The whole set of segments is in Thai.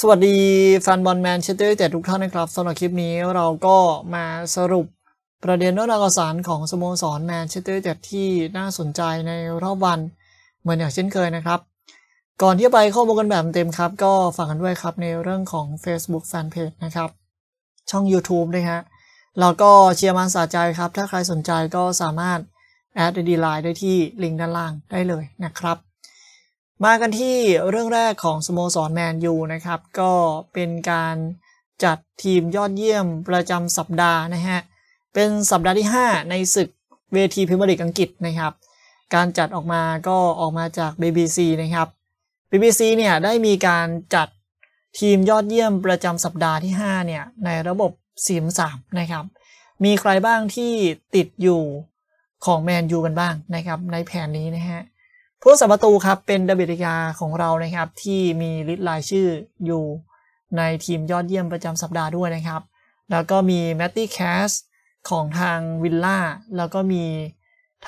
สวัสดีแฟนบอลแมนเชสเตอร์ยูไนเต็ดทุกท่านนะครับสำหรับคลิปนี้เราก็มาสรุปประเด็นเรื่องราวข่าวสารของสโมสรแมนเชสเตอร์ยูไนเต็ดที่น่าสนใจในรอบวันเหมือนอย่างเช่นเคยนะครับ ก่อนที่จะไปข้อมูลกันแบบเต็มครับ ก็ฝากกันด้วยครับในเรื่องของ Facebook Fanpage นะครับ ช่อง YouTube นะฮะแล้วก็เชียร์มันสะใจครับ ถ้าใครสนใจก็สามารถแอด ID LINE ได้ที่ลิงก์ด้านล่างได้เลยนะครับ มากันที่เรื่องแรกของสโมสรแมนยูนะครับ ก็เป็นการจัดทีมยอดเยี่ยมประจำสัปดาห์นะฮะ เป็นสัปดาห์ที่ 5 ในศึกเวทีพรีเมียร์ลีกอังกฤษนะครับ การจัดออกมาก็ออกมาจาก BBC นะครับ BBC เนี่ยได้มีการจัดทีมยอดเยี่ยมประจำสัปดาห์ที่ 5 เนี่ย ในระบบ4 3นะครับ มีใครบ้างที่ติดอยู่ของแมนยูกันบ้างนะครับ ในแผนนี้นะฮะ ผู้รักษาประตูครับเป็นดาบิดกาของเรานะครับ ที่มี list รายชื่ออยู่ในทีมยอดเยี่ยมประจำสัปดาห์ด้วยนะครับ แล้วก็มีแมตตี้แคชของทางวิลล่าแล้วก็มี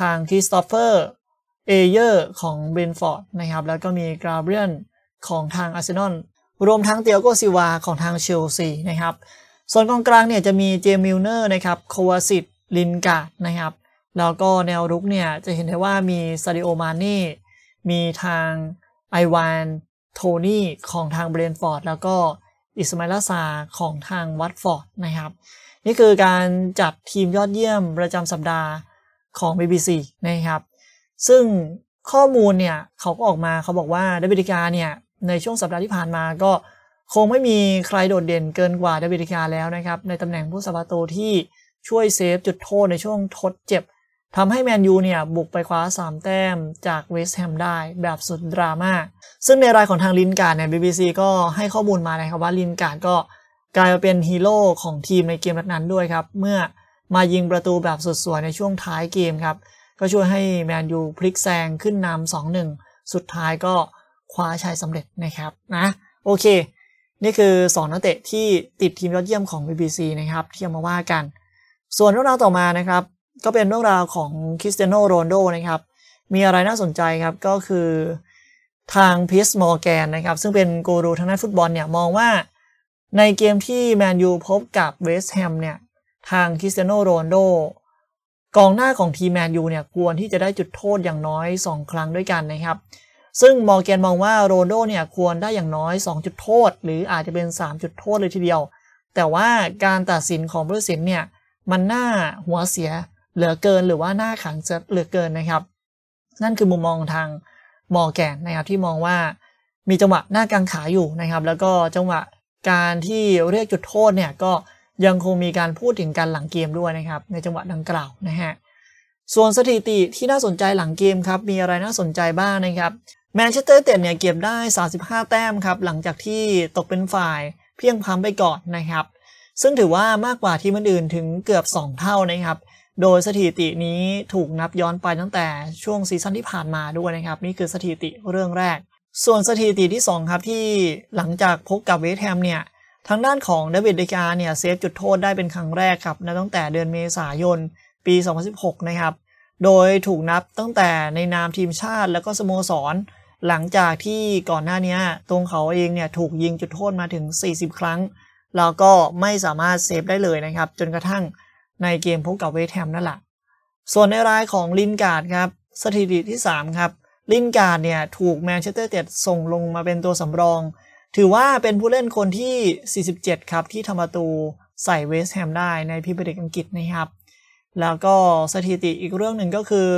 ทางคริสตอฟเฟอร์ อาเยอร์ของเบรนท์ฟอร์ดนะครับ แล้วก็มีกาเบรียลของทางอาร์เซนอลรวมทั้งติอาโกซิลวาของทางเชลซีนะครับ ส่วนกองกลางเนี่ยจะมีเจมส์ มิลเนอร์นะครับโควาซิช ลินการ์ดนะครับ แล้วก็แนวรุกเนี่ยจะเห็นได้ว่ามีซาดิโอมาเน่ มีทางไอวานโทนี่ของทางเบรนท์ฟอร์ดแล้วก็อิสไมลาซาร์ของทางวัตฟอร์ดนะครับ นี่คือการจัดทีมยอดเยี่ยมประจำสัปดาห์ของ BBC นะครับ ซึ่งข้อมูลเนี่ยเขาก็ออกมาเขาบอกว่าดาบิด เดเคอาเนี่ย ในช่วงสัปดาห์ที่ผ่านมาก็คงไม่มีใครโดดเด่นเกินกว่าดาบิด เดเคอาแล้วนะครับ ในตำแหน่งผู้รักษาประตูที่ช่วยเซฟจุดโทษในช่วงทดเจ็บ ทำให้แมนยูเนี่ยบุกไปคว้า 3 แต้มจากเวสต์แฮมได้แบบสุดดราม่า ซึ่งในรายของทางลินการ์ดเนี่ย BBC ก็ให้ข้อมูลมานะครับว่าลินการ์ดก็กลายมาเป็นฮีโร่ของทีมในเกมนั้นด้วยครับ เมื่อมายิงประตูแบบสุดสวยในช่วงท้ายเกมครับ ก็ช่วยให้แมนยูพลิกแซงขึ้นนำ2-1 สุดท้ายก็คว้าชัยสำเร็จนะครับนะโอเค นี่คือ 2 นักเตะที่ติดทีมยอดเยี่ยมของ BBC นะครับที่เอามาว่ากัน ส่วนเรื่องราวต่อมานะครับ ก็เป็นเรื่องราวของคริสเตียโนโรนัลโดนะครับ มีอะไรน่าสนใจครับก็คือทางเพียร์สมอร์แกนนะครับ ซึ่งเป็นกูรูทางด้านฟุตบอลเนี่ยมองว่าในเกมที่แมนยูพบกับเวสต์แฮมเนี่ยทางคริสเตียโนโรนัลโดกองหน้าของทีมแมนยูเนี่ยควรที่จะได้จุดโทษอย่างน้อย 2 ครั้งด้วยกันนะครับ ซึ่งมอร์แกนมองว่าโรนโดเนี่ยควรได้อย่างน้อย 2 จุดโทษ หรืออาจจะเป็น 3 จุดโทษเลยทีเดียว แต่ว่าการตัดสินของผู้ตัดสินเนี่ยมันน่าหัวเสีย เหลือเกินหรือว่าหน้าขังจะเหลือเกินนะครับ นั่นคือมุมมองทางมอแกนนะครับที่มองว่ามีจังหวะหน้ากังขาอยู่นะครับ แล้วก็จังหวะการที่เรียกจุดโทษเนี่ยก็ยังคงมีการพูดถึงการหลังเกมด้วยนะครับ ในจังหวะดังกล่าวนะฮะส่วนสถิติที่น่าสนใจหลังเกมครับมีอะไรน่าสนใจบ้างนะครับแมนเชสเตอร์ยูไนเต็ดเนี่ยเก็บได้ 35 แต้มครับหลังจากที่ตกเป็นฝ่ายเพลี่ยงพล้ำไปก่อนนะครับ ซึ่งถือว่ามากกว่าทีมอื่นถึงเกือบ 2 เท่านะครับ โดยสถิตินี้ถูกนับย้อนไปตั้งแต่ช่วง season ที่ผ่านมาด้วยนะครับ นี่คือสถิติเรื่องแรก ส่วนสถิติที่ 2 ครับที่หลังจากพบกับเวสต์แฮมเนี่ยทางด้านของเดวิดเดเกอาเนี่ยเซฟจุดโทษได้เป็นครั้งแรกครับนะตั้งแต่เดือนเมษายน ปี 2016 นะครับ โดยถูกนับตั้งแต่ในนามทีมชาติแล้วก็สโมสร หลังจากที่ก่อนหน้านี้ตัวเขาเองเนี่ยถูกยิงจุดโทษมาถึง 40 ครั้ง แล้วก็ไม่สามารถเซฟได้เลยนะครับ จนกระทั่ง ในเกมพบกับเวสต์แฮมนั่นแหละส่วนในรายของลินการ์ดครับสถิติที่ 3 ครับ ลินการ์ดเนี่ยถูกแมนเชสเตอร์ยูไนเต็ดส่งลงมาเป็นตัวสำรอง ถือว่าเป็นผู้เล่นคนที่ 47 ครับ ที่ทำประตูใส่เวสต์แฮมได้ในพรีเมียร์ลีกอังกฤษนะครับ แล้วก็สถิติอีกเรื่องหนึ่งก็คือ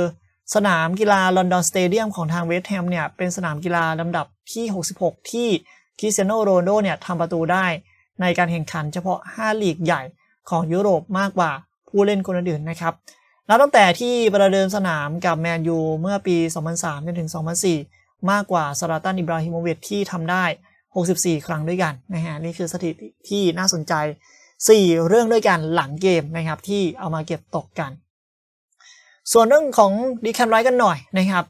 สนามกีฬาลอนดอนสเตเดียมของทางเวสต์แฮมเนี่ยเป็นสนามกีฬาลำดับที่ 66 ที่คริสเตียโนโรนัลโดเนี่ยทำประตูได้ในการแข่งขันเฉพาะ 5 ลีกใหญ่ของยุโรปมากกว่า ผู้เล่นคนอื่นๆนะครับนับตั้งแต่ที่ประเดิมสนามกับแมนยูเมื่อปี 2003จนถึง 2004 มากกว่าซาราตันอิบราฮิโมวิชที่ทำได้ 64 ครั้งด้วยกันนะฮะนี่คือสถิติที่น่าสนใจ 4 เรื่องด้วยกันหลังเกมนะครับที่เอามาเก็บตกกัน ส่วนเรื่องของดีแคมไรท์กันหน่อยนะครับ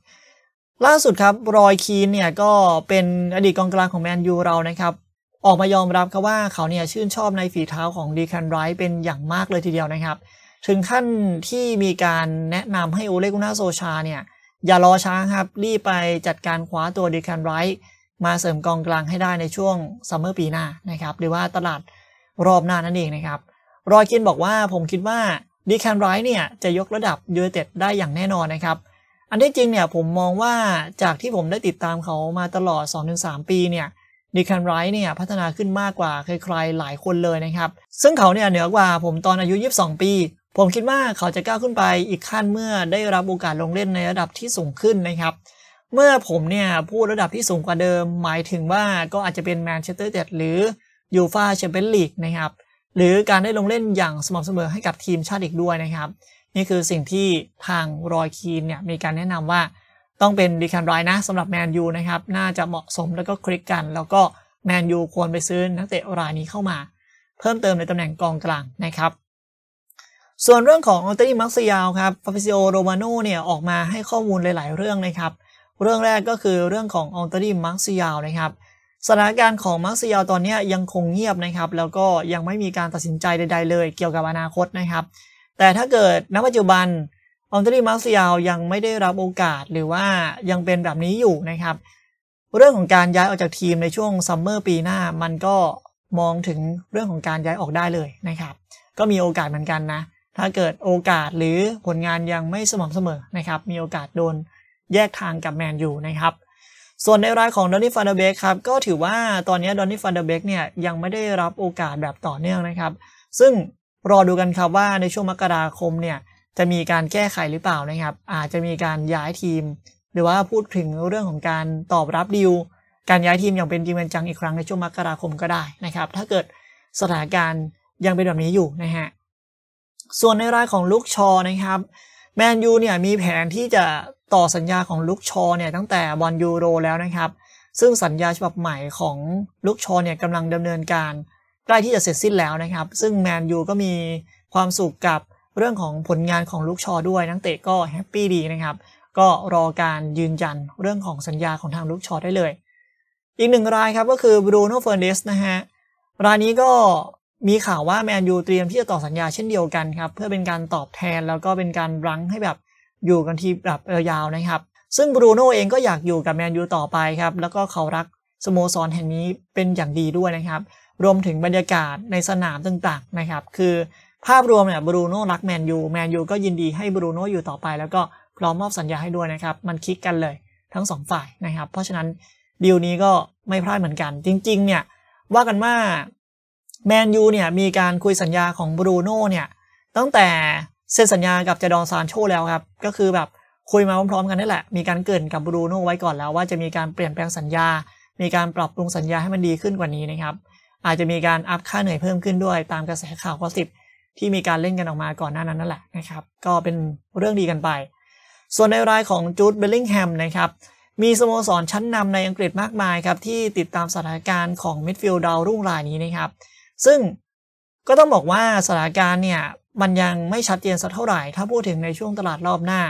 ล่าสุดครับรอยคีนเนี่ยก็เป็นอดีตกองกลางของแมนยูเรานะครับ ออกมายอมรับครับว่าเขาเนี่ยชื่นชอบในฝีเท้าของดีแคนไรท์เป็นอย่างมากเลยทีเดียวนะครับ ถึงขั้นที่มีการแนะนำให้โอเลกุนนาร์โซลชาเนี่ยอย่ารอช้าครับรีบไปจัดการคว้าตัวเดแคลนไรซ์มาเสริมกองกลางให้ได้ในช่วงซัมเมอร์ปีหน้านะครับหรือว่าตลาดรอบหน้านั่นเองนะครับรอยคีนบอกว่าผมคิดว่าเดแคลนไรซ์เนี่ยจะยกระดับยูไนเต็ดได้อย่างแน่นอนนะครับอันที่จริงเนี่ยผมมองว่าจากที่ผมได้ติดตามเขามาตลอด 2-3 ปีเนี่ย เดแคลนไรซ์เนี่ยพัฒนาขึ้นมากกว่าใครๆหลายคนเลยนะครับ ซึ่งเขาเนี่ยเหนือกว่าผมตอนอายุ 22 ปี ผมคิดว่าเขาจะก้าวขึ้นไปอีกขั้นเมื่อได้รับโอกาสลงเล่นในระดับที่สูงขึ้นนะครับ เมื่อผมเนี่ยพูดระดับที่สูงกว่าเดิม หมายถึงว่าก็อาจจะเป็นแมนเชสเตอร์เต็ดหรือยูฟาแชมเปี้ยนลีกนะครับหรือการได้ลงเล่นอย่างสม่ำเสมอให้กับทีมชาติอีกด้วยนะครับ นี่คือสิ่งที่ทางรอยคีนเนี่ยมีการแนะนำว่า ต้องเป็นดีคันไรนะสำหรับแมนยูนะครับ น่าจะเหมาะสมแล้วก็คลิกกัน แล้วก็แมนยูควรไปซื้อนักเตะรายนี้เข้ามา เพิ่มเติมในตำแหน่งกองกลางนะครับ ส่วนเรื่องของอองโตนีมาร์กซิยาลครับฟาบริซิโอโรมาโนเนี่ยออกมาให้ข้อมูลหลาย ๆ เรื่องนะครับ เรื่องแรกก็คือเรื่องของอองโตนีมาร์กซิยาลนะครับสถานการณ์ของมาร์กซิยาลตอนนี้ยังคงเงียบนะครับ แล้วก็ยังไม่มีการตัดสินใจใด ๆ เลย เกี่ยวกับอนาคตนะครับ แต่ถ้าเกิดณปัจจุบัน อองโตนีมาร์กซิยาลยังไม่ได้รับโอกาสหรือว่ายังเป็นแบบนี้อยู่นะครับ เรื่องของการย้ายออกจากทีมในช่วงซัมเมอร์ปีหน้ามันก็มองถึงเรื่องของการย้ายออกได้เลยนะครับ ก็มีโอกาสเหมือนกันนะ ถ้าเกิดโอกาสหรือผลงานยังไม่สม่ำเสมอนะครับ มีโอกาสโดนแยกทางกับแมนยูนะครับ ส่วนในรายของดอนนี่ฟันเดเบกครับ ก็ถือว่าตอนนี้ดอนนี่ฟันเดเบกเนี่ยยังไม่ได้รับโอกาสแบบต่อเนื่องนะครับ ซึ่งรอดูกันครับว่าในช่วงมกราคมเนี่ย จะมีการแก้ไขหรือเปล่านะครับ อาจจะมีการย้ายทีม หรือว่าพูดถึงเรื่องของการตอบรับดิว การย้ายทีมอย่างเป็นจริงเป็นจังอีกครั้งในช่วงมกราคมก็ได้นะครับ ถ้าเกิดสถานการณ์ยังเป็นแบบนี้อยู่นะฮะส่วนในรายของลุคชอว์นะครับแมนยูเนี่ยมีแผนที่จะต่อสัญญาของลุคชอว์เนี่ยตั้งแต่บอลยูโรแล้วนะครับ ซึ่งสัญญาฉบับใหม่ของลุคชอว์เนี่ยกำลังดำเนินการใกล้ที่จะเสร็จสิ้นแล้วนะครับ ซึ่งแมนยูก็มีความสุขกับ เรื่องของผลงานของลุคชอว์ด้วยนักเตะก็ happy ดีนะครับ ก็รอการยืนยันเรื่องของสัญญาของทางลุคชอว์ได้เลย อีกหนึ่งรายครับก็คือบรูโน่เฟอร์นันเดสนะฮะรายนี้ก็มีข่าวว่าแมนยูเตรียมที่จะต่อสัญญาเช่นเดียวกันครับ เพื่อเป็นการตอบแทนแล้วก็เป็นการรั้งให้แบบอยู่กันที่แบบยาวนะครับ ซึ่งบรูโน่เองก็อยากอยู่กับแมนยูต่อไปครับ แล้วก็เขารักสโมสรแห่งนี้เป็นอย่างดีด้วยนะครับ รวมถึงบรรยากาศในสนามต่างๆนะครับ คือ ภาพรวมเนี่ยบรูโน่รักแมนยูแมนยูก็ยินดีให้บรูโน่อยู่ต่อไป แล้วก็พร้อมมอบสัญญาให้ด้วยนะครับ มันคลิกกันเลยทั้งสองฝ่ายนะครับ เพราะฉะนั้นดีลนี้ก็ไม่พลาดเหมือนกัน จริง ๆ เนี่ยว่ากันว่าแมนยูเนี่ยมีการคุยสัญญาของบรูโน่เนี่ยตั้งแต่เซ็นสัญญากับเจดอนซานโชแล้วครับ ก็คือแบบคุยมาพร้อมๆกันนี่แหละ มีการเกริ่นกับบรูโน่ไว้ก่อนแล้วว่าจะมีการเปลี่ยนแปลงสัญญา มีการปรับปรุงสัญญาให้มันดีขึ้นกว่านี้นะครับ อาจจะมีการ up ค่าเหนื่อยเพิ่มขึ้นด้วยตามกระแสข่าว gossip ที่มีการเล่นกันออกมาก่อนหน้านั้นนั่นแหละนะครับ ก็เป็นเรื่องดีกันไป ส่วนในรายของจู๊ดเบลลิงแฮมนะครับมีสโมสรชั้นนำในอังกฤษมากมายครับที่ติดตามสถานการณ์ของมิดฟิลด์ดาวรุ่งรายนี้นะครับ ซึ่งก็ต้องบอกว่าสถานการณ์เนี่ยมันยังไม่ชัดเจนสักเท่าไหร่ ถ้าพูดถึงในช่วงตลาดรอบหน้า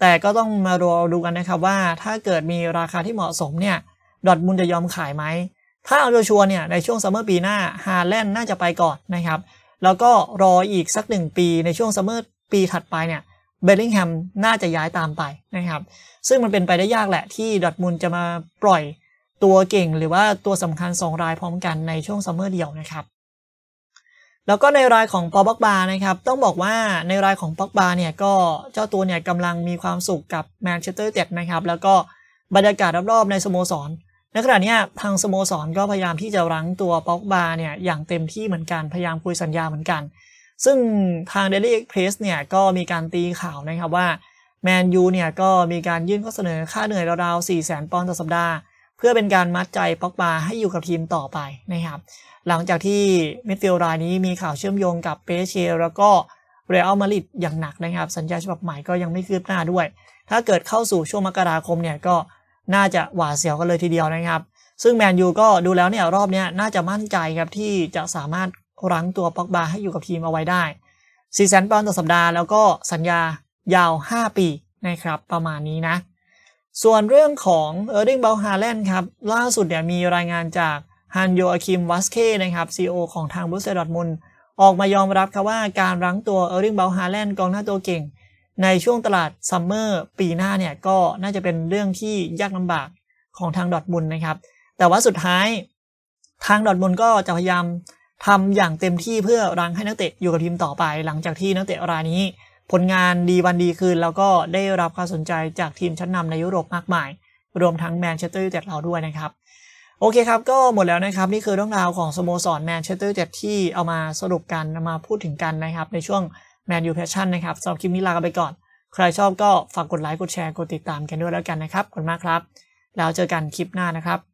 แต่ก็ต้องมารอดูกันนะครับว่าถ้าเกิดมีราคาที่เหมาะสมเนี่ยดอร์ทมุนด์จะยอมขายไหม ถ้าเอาชัวร์เนี่ยในช่วงซัมเมอร์ปีหน้าฮาแลนด์น่าจะไปก่อนนะครับ แล้วก็รออีกสักหนึ่งปีในช่วงซัมเมอร์ปีถัดไปเนี่ยเบลลิงแฮมน่าจะย้ายตามไปนะครับ ซึ่งมันเป็นไปได้ยากแหละที่ดอร์ทมุนด์จะมาปล่อยตัวเก่งหรือว่าตัวสำคัญ 2 รายพร้อมกันในช่วงซัมเมอร์เดียวนะครับ แล้วก็ในรายของปอลป็อกบานะครับ ต้องบอกว่าในรายของป็อกบาเนี่ยก็เจ้าตัวเนี่ยกำลังมีความสุขกับแมนเชสเตอร์ยูไนเต็ดนะครับ แล้วก็บรรยากาศรอบๆในสโมสร ในขณะนี้ทางสโมสรก็พยายามที่จะรั้งตัวป็อกบาเนี่ยอย่างเต็มที่เหมือนกันพยายามคุยสัญญาเหมือนกัน ซึ่งทาง Daily Express เนี่ยก็มีการตีข่าวนะครับว่าแมนยูเนี่ยก็มีการยื่นข้อเสนอค่าเหนื่อยราวๆ4 0 0 0 0 0ปอนด์ต่อสัปดาห์ เพื่อเป็นการมัดใจป็อกบาให้อยู่กับทีมต่อไปนะครับหลังจากที่มิดฟิลด์รายนี้มีข่าวเชื่อมโยงกับเปเชแล้วก็เรอัลมาดริดอย่างหนักนะครับ สัญญาฉบับใหม่ก็ยังไม่คืบหน้าด้วย ถ้าเกิดเข้าสู่ช่วงมกราคมเนี่ยก็ น่าจะหวาดเสียวกันเลยทีเดียวนะครับ ซึ่งแมนยูก็ดูแล้วเนี่ยรอบนี้น่าจะมั่นใจครับที่จะสามารถรั้งตัวป็อกบาให้อยู่กับทีมเอาไว้ได้4แสนปอนด์ต่อสัปดาห์แล้วก็สัญญายาว 5 ปีนะครับประมาณนี้นะ ส่วนเรื่องของเออร์ลิงเบราท์ฮาแลนด์ครับ ล่าสุดเนี่ยมีรายงานจากฮันส์โยอาคิมวัตซ์เคนะครับ CEO ของทางโบรุสเซียดอร์ทมุนด์ออกมายอมรับครับว่าการรั้งตัวเออร์ลิงเบราท์ฮาแลนด์กองหน้าตัวเก่ง ในช่วงตลาดซัมเมอร์ปีหน้าเนี่ยก็น่าจะเป็นเรื่องที่ยากลำบากของทางดอร์ทมุนด์นะครับ แต่ว่าสุดท้ายทางดอร์ทมุนด์ก็จะพยายามทำอย่างเต็มที่เพื่อรั้งให้นักเตะอยู่กับทีมต่อไป หลังจากที่นักเตะรายนี้ ผลงานดีวันดีคืน แล้วก็ได้รับความสนใจจากทีมชั้นนำในยุโรปมากมาย รวมทั้งแมนเชสเตอร์ยูไนเต็ดเราด้วยนะครับโอเคครับ ก็หมดแล้วนะครับ นี่คือเรื่องราวของสโมสรแมนเชสเตอร์ยูไนเต็ดที่เอามาสรุปกันมาพูดถึงกันนะครับ ในช่วง แมนยู Passion นะครับสำหรับคลิปนี้ลากันไปก่อน ใครชอบก็ฝากกดไลค์กดแชร์กดติดตามกันด้วยแล้วกันนะครับขอบคุณมากครับ แล้วเจอกันคลิปหน้านะครับ